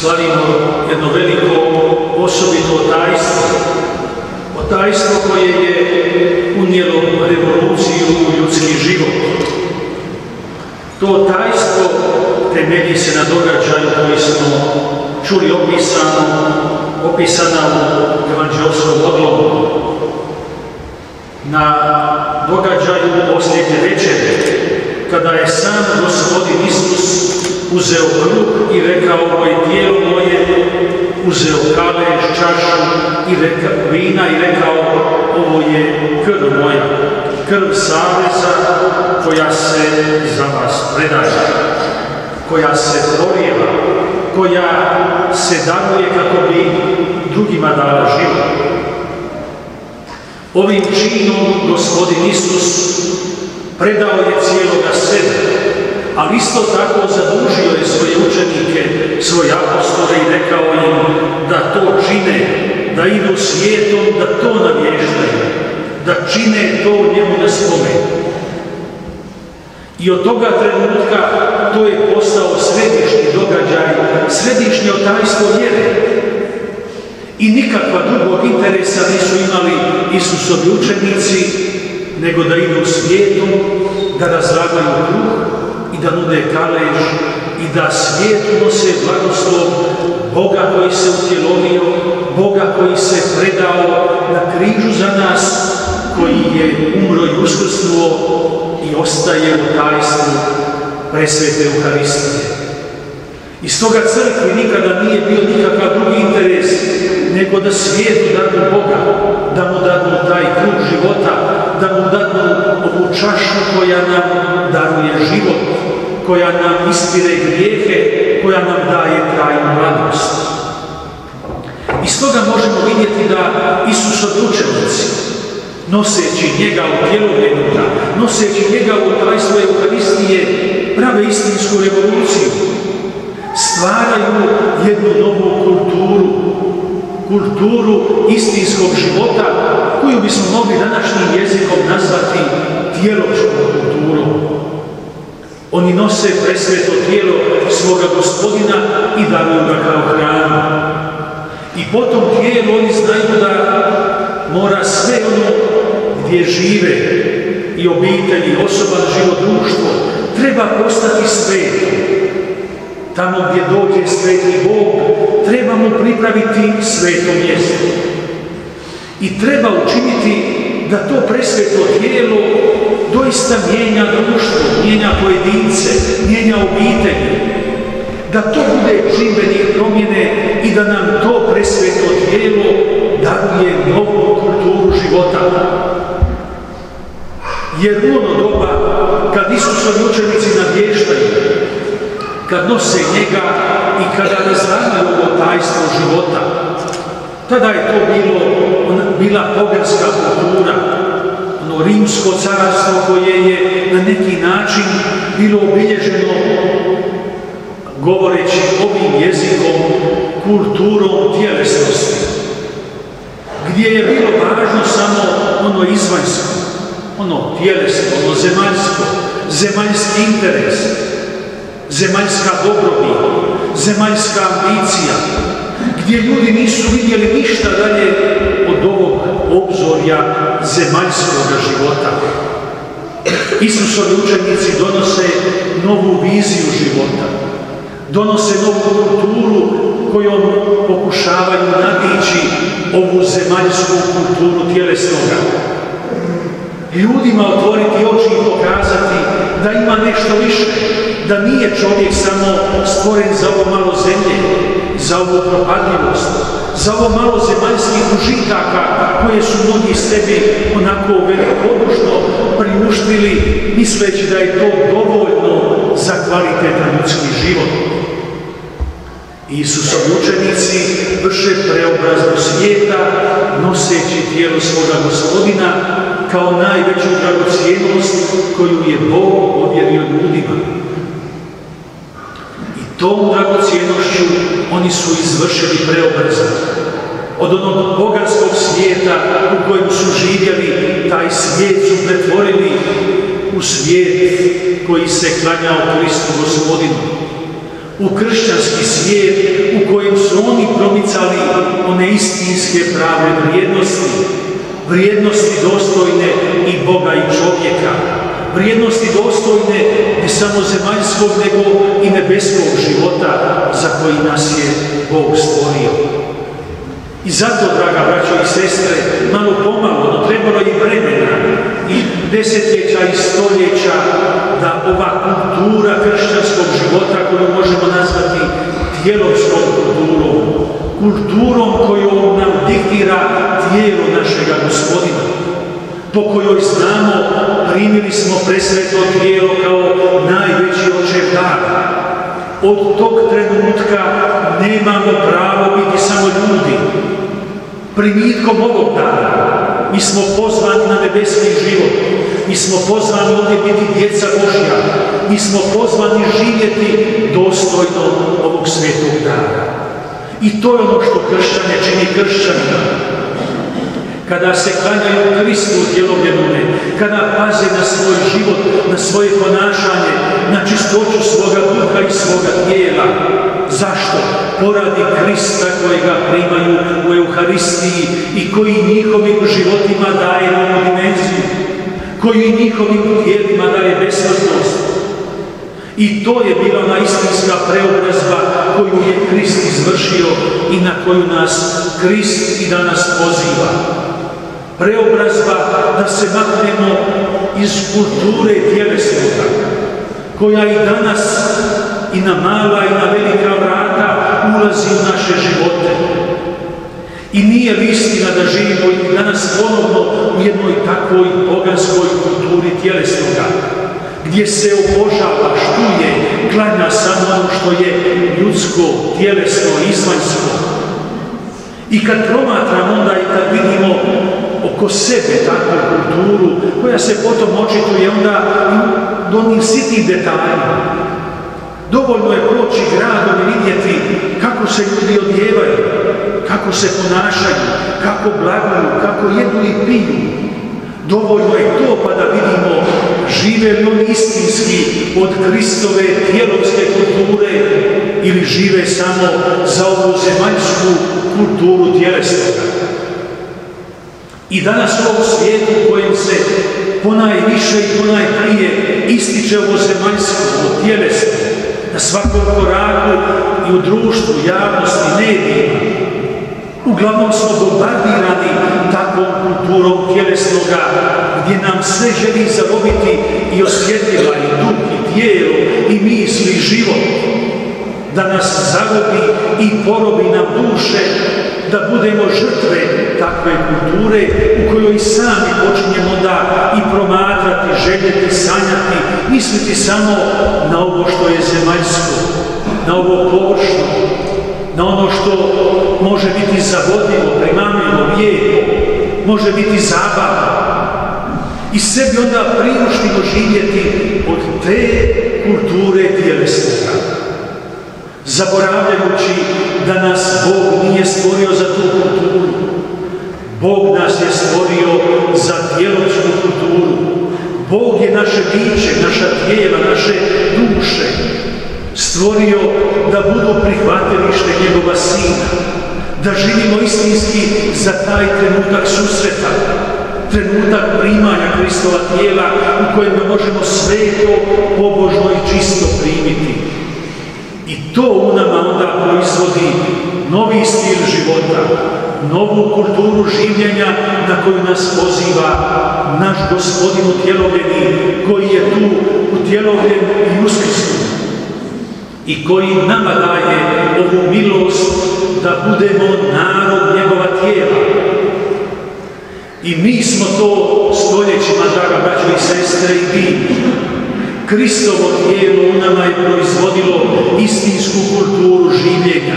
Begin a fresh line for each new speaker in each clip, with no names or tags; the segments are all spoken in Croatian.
slavimo jedno veliko osobito otajstvo. Otajstvo koje je unijelo revoluciju u ljudski život. To otajstvo temelji se na događaju koji smo čuli opisano, opisana u evanđelskom odlogu. Na događaju posljednje večere, kada je sam gospodin Isus uzeo kruh i rekao ovo je tijelo moje, uzeo kalež, čašu i rekao, vina i rekao ovo je krv moja, krv saveza koja se za vas predaje, koja se prorijeva, koja se daruje kako bi drugima dala život. Ovim činom gospodin Isus predao je cijeloga sebe, ali isto tako zadužio je svoje učenike, svoje apostole i rekao im da to čine, da idu svijetom, da to navještaju, da čine to njemu na spomenu. I od toga trenutka to je postao središnji događaj, središnje otajstvo vjere. I nikakva drugog interesa nisu imali Isusovi učenici, nego da idu svijetom, da razlagaju kruh i da nude kalež i da svijetu nose blagoslov Boga koji se utjelovio, Boga koji se predao na križu za nas, koji je umro i uskrsnuo i ostaje u tajstvu presvete Euharistije. I stoga crkvi nikada nije bio nikakav drugi interes nego da svijetu dadu Boga, da mu dadu taj krug života, da mu dadu ovu čašu koja nam daruje život, koja nam ispire grijehe, koja nam daje trajnu radost. I stoga možemo vidjeti da Isusov učenici, noseći njega u tjelovljenuta, noseći njega u tajstvo Euharistije, prave istinsku revoluciju, stvaraju jednu novu kulturu, kulturu istinskog života koju bismo mogli današnjim jezikom nazvati tijeločkom kulturom. Oni nose presveto tijelo svoga gospodina i daruju ga kao hranu. I potom tijelu oni znaju da mora sve ono gdje žive i obitelji, osoban život, društvo, treba postati svetom Tamo gdje dođe sveti Bog, treba mu pripraviti sveto mjesto. I treba učiniti da to presveto tijelo doista mijenja društvo, mijenja pojedince, mijenja obitelji. Da to bude čimbenik promjene i da nam to presveto tijelo daruje novu kulturu života. Jer u ono doba, kad Isusovi učenici navještaju kad nose njega i kada razranaju ovo tajstvo života. Tada je to bilo, bila poganska kultura, ono rimsko carstvo koje je na neki način bilo obilježeno govoreći ovim jezikom, kulturom tjelesnosti, gdje je bilo važno samo ono izvanjsko, ono tjelesno, ono zemaljsko, zemaljski interes, zemaljska dobrobit, zemaljska ambicija, gdje ljudi nisu vidjeli ništa dalje od ovog obzorja zemaljskog života. Isusovi učenici donose novu viziju života, donose novu kulturu kojom pokušavaju nadići ovu zemaljsku kulturu tjelesnoga. Ljudima otvoriti oči i pokazati da ima nešto više, da nije čovjek samo stvoren za ovo malo zemlje, za ovu propadljivost, za ovo malo zemaljskih užitaka koje su mnogi sebi onako velikodušno priuštili misleći da je to dovoljno za kvalitetan ljudski život. Isusovi učenici vrše preobraznu svijeta noseći tijelo svoga gospodina kao najveću dragocijenost koju je Bog povjerio ljudima. Tom dragocijenošću oni su izvršili preobrazak. Od onog bogatskog svijeta u kojem su živjeli, taj svijet su pretvorili u svijet koji se klanjao Kristu gospodinu, u kršćanski svijet u kojem su oni promicali one istinske prave vrijednosti, vrijednosti dostojne i Boga i čovjeka, vrijednosti dostojne ne samo zemaljskog nego i nebeskog života za koji nas je Bog stvorio. I zato, draga braćo i sestre, malo pomalo, no trebalo i vremena i desetljeća i stoljeća da ova kultura kršćanskog života koju možemo nazvati tijelovskom kulturom, kulturom koju nam diktira tijelo našega gospodina, po kojoj znamo primili smo presveto tijelo kao najveći očev dana. Od tog trenutka nemamo pravo biti samo ljudi. Primitkom ovog dana mi smo pozvani na nebeski život. Mi smo pozvani ovdje biti djeca Božja. Mi smo pozvani živjeti dostojno ovog svetog dana. I to je ono što kršćane čini kršćanima kada se klanjaju Kristu djelovljenome, kada paze na svoj život, na svoje ponašanje, na čistoću svoga duha i svoga tijela. Zašto? Poradi Krista kojega primaju u Euharistiji i koji njihovim životima daje novu dimenziju, koji njihovim tijelima daje besmrtnost. I to je bila ona istinska preobrazba koju je Krist izvršio i na koju nas Krist i danas poziva preobrazba da se maknemo iz kulture tjelesnoga, koja i danas i na mala i na velika vrata ulazi u naše živote. I nije istina da živimo i danas ponovno u jednoj takvoj poganskoj kulturi tjelesnoga, gdje se obožava, štuje, klanja samo ono što je ljudsko, tjelesno, izvanjsko. I kad promatram onda i kad vidimo oko sebe takvu kulturu koja se potom očituje onda do onih sitnih detaljima. Dovoljno je proći gradom i vidjeti kako se ljudi odjevaju, kako se ponašaju, kako blaguju, kako jedu i piju. Dovoljno je to pa da vidimo žive li oni istinski od Kristove tijelovske kulture ili žive samo za ovu zemaljsku kulturu tjelesnoga. I danas u ovom svijetu u kojem se ponajviše i ponajprije ističe ovo zemaljsko, ovo tjelesno, na svakom koraku i u društvu, javnosti, medijima. Uglavnom smo bombardirani takvom kulturom tjelesnoga, gdje nam sve želi zarobiti i osjetila i duh, i tijelo, i misli, i život. Da nas zarobi i porobi nam duše, da budemo žrtve takve kulture u kojoj sami počinjemo da i promatrati, željeti, sanjati, misliti samo na ovo što je zemaljsko, na ovo površno, na ono što može biti zavodivo, primamljivo, lijepo, može biti zabavno. I sebi onda priuštimo živjeti od te kulture tjelesnika zaboravljajući da nas Bog nije stvorio za tu kulturu. Bog nas je stvorio za djeločnu kulturu. Bog je naše biće, naša tijela, naše duše stvorio da budu prihvatilište njegova sina, da živimo istinski za taj trenutak susreta, trenutak primanja Kristova tijela u kojem možemo sve to pobožno i čisto primiti. I to u nama onda proizvodi novi stil života, novu kulturu življenja na koju nas poziva naš gospodin utjelovljeni, koji je tu utjelovljen i uskrsnu i koji nama daje ovu milost da budemo narod njegova tijela. I mi smo to stoljećima, draga braćo i sestre, i vi Kristovo tijelo u nama je proizvodilo istinsku kulturu življenja,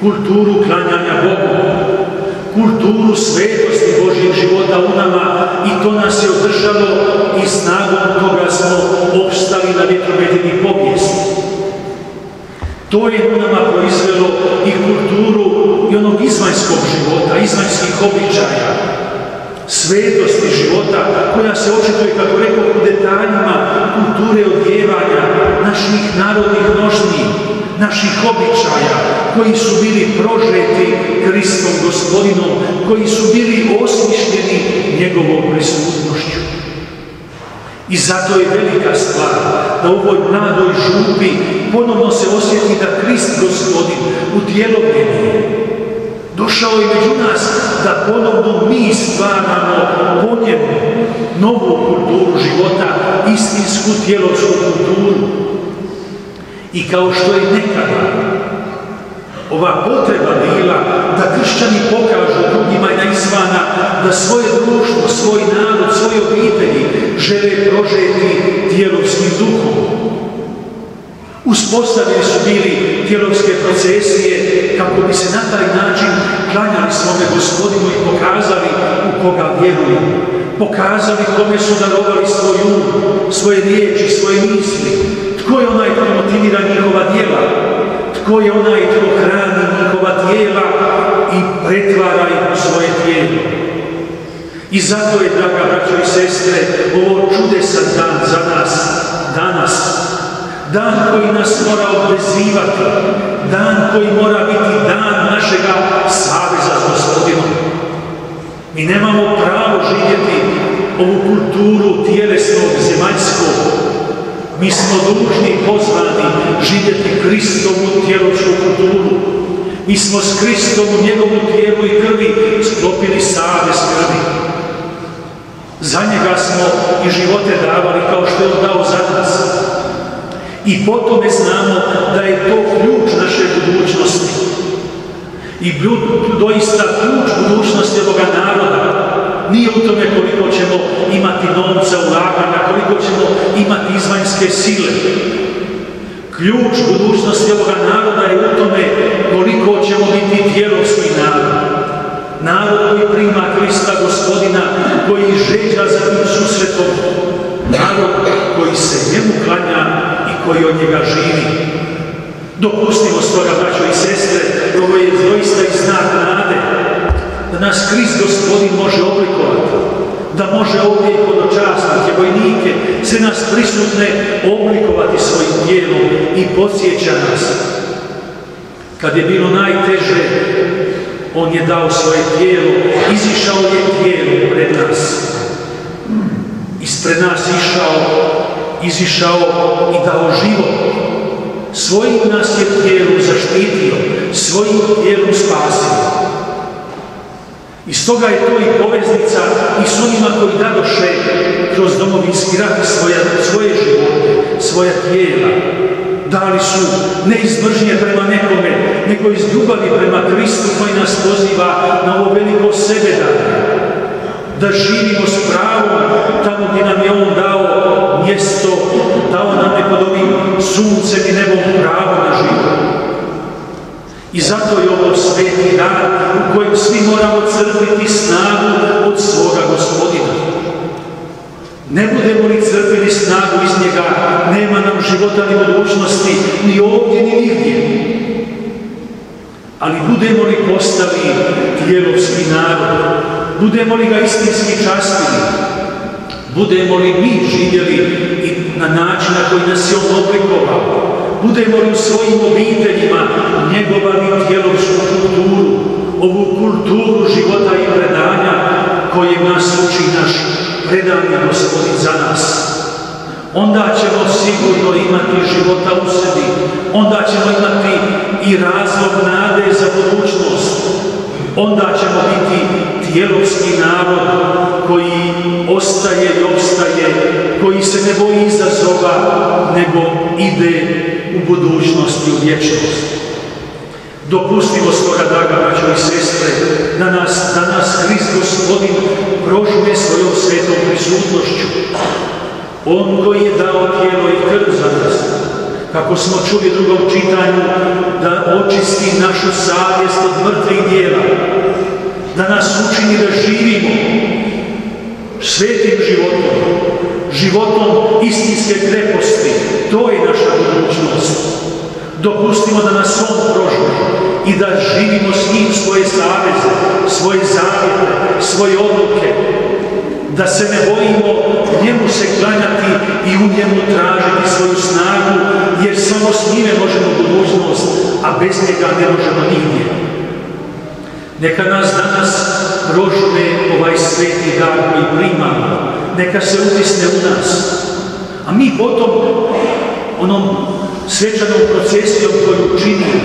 kulturu klanjanja Bogu, kulturu svetosti Božjeg života u nama i to nas je održalo i snagom toga smo opstali na vjetrometini povijesti. To je u nama proizvelo i kulturu i onog izvanjskog života, izvanjskih običaja, svetosti života koja se očituje, kako rekao, u detaljima kulture odjevanja naših narodnih nošnji, naših običaja koji su bili prožeti Kristom gospodinom, koji su bili osmišljeni njegovom prisutnošću. I zato je velika stvar da u ovoj mladoj župi ponovno se osjeti da Krist gospodin u utjelovljeni Došao je među nas da ponovno stvaramo po njemu novu kulturu života, istinsku tjelovsku kulturu. I kao što je nekada ova potreba bila da kršćani pokažu drugima i izvana da svoje društvo, svoj narod, svoje obitelji žele prožeti tjelovskim duhom. Uspostavili su bili tjelovske procesije kako bi se na taj način klanjali svome gospodinu i pokazali u koga vjeruju. Pokazali kome su darovali svoju um, svoje riječi, svoje misli. Tko je onaj ko motivira njihova djela? Tko je onaj ko hrani njihova tijela i pretvara ih u svoje tijelo? I zato je, draga braćo i sestre, ovo čudesan dan za nas, danas, dan koji nas mora obvezivati, dan koji mora biti dan našega saveza s gospodinom. Mi nemamo pravo živjeti ovu kulturu tjelesnog, zemaljskog. Mi smo dužni pozvani živjeti Kristovu tjeločku kulturu. Mi smo s Kristom u njegovu tijelu i krvi sklopili savez krvi. Za njega smo i živote davali kao što je on dao za nas. I po tome znamo da je to ključ naše budućnosti. I doista ključ budućnosti ovoga naroda nije u tome koliko ćemo imati novca ulaganja, koliko ćemo imati izvanjske sile. Ključ budućnosti ovoga naroda je u tome koliko ćemo biti tjelovski narod. Narod koji prima Krista gospodina, koji žeđa za tim susretom. Narod koji se njemu klanja koji od njega živi. Dopustimo stoga, braćo i sestre, ovo je doista i znak nade, da nas Krist gospodin može oblikovati, da može ovdje i hodočasnike, vojnike, sve nas prisutne oblikovati svojim tijelom i podsjeća nas. Kad je bilo najteže, on je dao svoje tijelo, izišao je tijelo pred nas. Ispred nas išao izišao i dao život. Svojim nas je tijelom zaštitio, svojim tijelom spasio. I stoga je to i poveznica i s onima koji dadoše kroz domovinski rat svoje, svoje živote, svoja tijela. Dali su ne iz mržnje prema nekome, nego iz ljubavi prema Kristu koji nas poziva na ovo veliko sebe dane. Da živimo s pravom tamo gdje nam je On dao mjesto, dao nam je pod ovim suncem i nebom pravo na život. I zato je ovo sveti dan u kojem svi moramo crpiti snagu od svoga gospodina. Ne budemo li crpili snagu iz njega, nema nam života ni budućnosti, ni ovdje, ni nigdje. Ali budemo li postali tijelovski narod, budemo li ga istinski častili, Budemo li mi živjeli i na način na koji nas je on oblikovao, budemo li u svojim obiteljima njegovali tjelovsku kulturu, ovu kulturu života i predanja koje nas uči naš predani gospodin za nas. Onda ćemo sigurno imati života u sebi, onda ćemo imati i razlog nade za budućnost, onda ćemo biti tijelovski narod koji ostaje i obstaje, koji se ne boji izazova, nego ide u budućnost i u vječnost. Dopustimo stoga, draga braćo i sestre, da nas, da nas Hrist Gospodin prožuje svojom svetom prisutnošću. On koji je dao tijelo i krv za nas, kako smo čuli drugom čitanju, da očisti našu savjest od mrtvih dijela, da nas učini da živimo svetim životom, životom istinske kreposti. To je naša budućnost. Dopustimo da nas On prožuje i da živimo s njim svoje saveze, svoje zavjete, svoje odluke, da se ne bojimo njemu se klanjati i u njemu tražiti svoju snagu, jer samo s njime možemo budućnost, a bez njega ne možemo nigdje. Neka nas danas prožve ovaj sveti dar koji primamo, neka se utisne u nas, a mi potom onom svečanom procesijom koju činimo,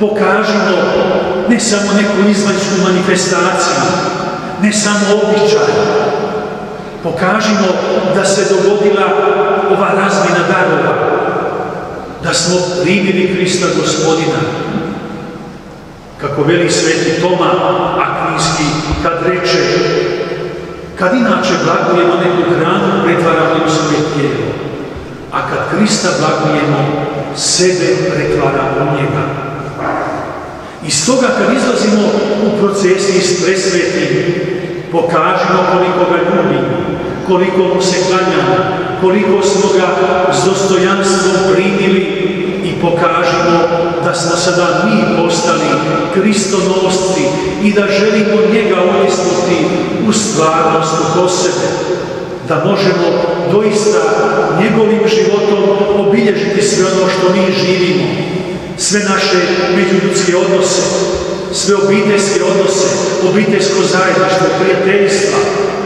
pokažemo ne samo neku izvanjsku manifestaciju, ne samo običaj, pokažimo da se dogodila ova razmjena darova, da smo primili Krista gospodina. Kako veli sveti Toma Akvinski, kad reče, kad inače blagujemo neku hranu, pretvaramo u svoje tijelo, a kad Krista blagujemo, sebe pretvaramo u njega. I stoga kad izlazimo u procesi s presvetim, pokažimo koliko ga ljubimo, koliko mu se klanjamo, koliko smo ga s dostojanstvom primili i pokažimo da smo sada mi postali kristonosti i da želimo njega utisnuti u stvarnost oko sebe, da možemo doista njegovim životom obilježiti sve ono što mi živimo, sve naše međuljudske odnose, sve obiteljske odnose, obiteljsko zajedništvo, prijateljstva,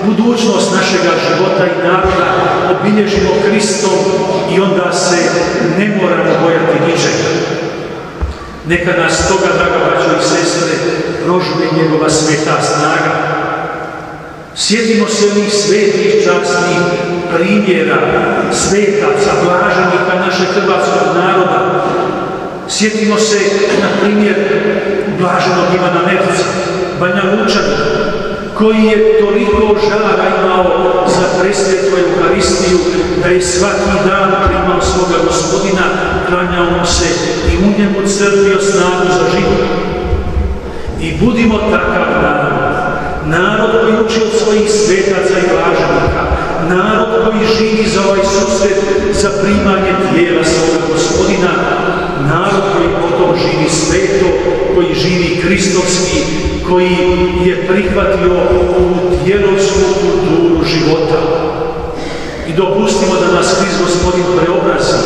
budućnost našega života i naroda obilježimo Kristom i onda se ne moramo bojati ničega. Neka nas toga, draga braćo i sestre, prožuje njegova sveta snaga. Sjetimo se onih svetih časnih primjera, svetaca, blaženika našeg hrvatskog naroda. Sjetimo se, na primjer, blaženog Ivana Nevca, Banja Lučana, koji je toliko žara imao za presvetu Euharistiju, da je svaki dan primao svoga gospodina, klanjao mu se i u njemu crpio snagu za život. I budimo takav narod, narod koji uči od svojih svetaca i blaženika, narod koji živi za ovaj susret, za primanje tijela svoga gospodina, narod koji potom živi sveto, koji živi kristovski, koji je prihvatio u djelovsku kulturu života. I dopustimo da nas Hrist gospodin preobrazi.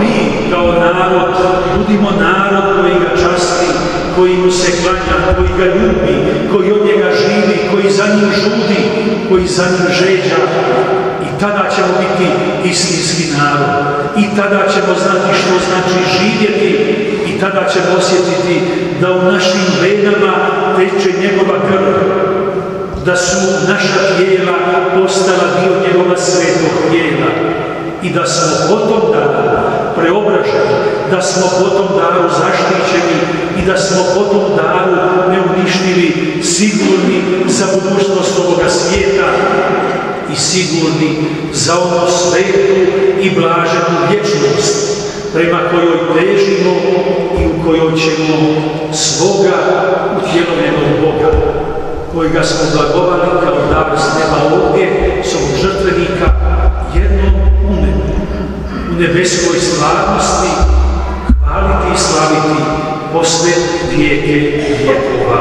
Mi kao narod budimo narod koji ga časti, koji mu se klanja, koji ga ljubi, koji od njega živi, koji za njim žudi, koji za njim žeđa. I tada ćemo biti istinski narod. I tada ćemo znati što znači živjeti i tada ćemo osjetiti da u našim venama teče njegova krv, da su naša tijela postala dio njegova svetog tijela i da smo potom daru preobraženi, da smo potom daru zaštićeni i da smo potom daru neuništili sigurni za budućnost ovoga svijeta i sigurni za ono svetu i blaženu vječnost prema kojoj težimo i u kojoj ćemo svoga utjelovljenog Boga, kojega smo blagovali kao dar s neba ovdje, s ovog žrtvenika, jednom u nebu, u nebeskoj stvarnosti, hvaliti i slaviti posve vijeke vjekova.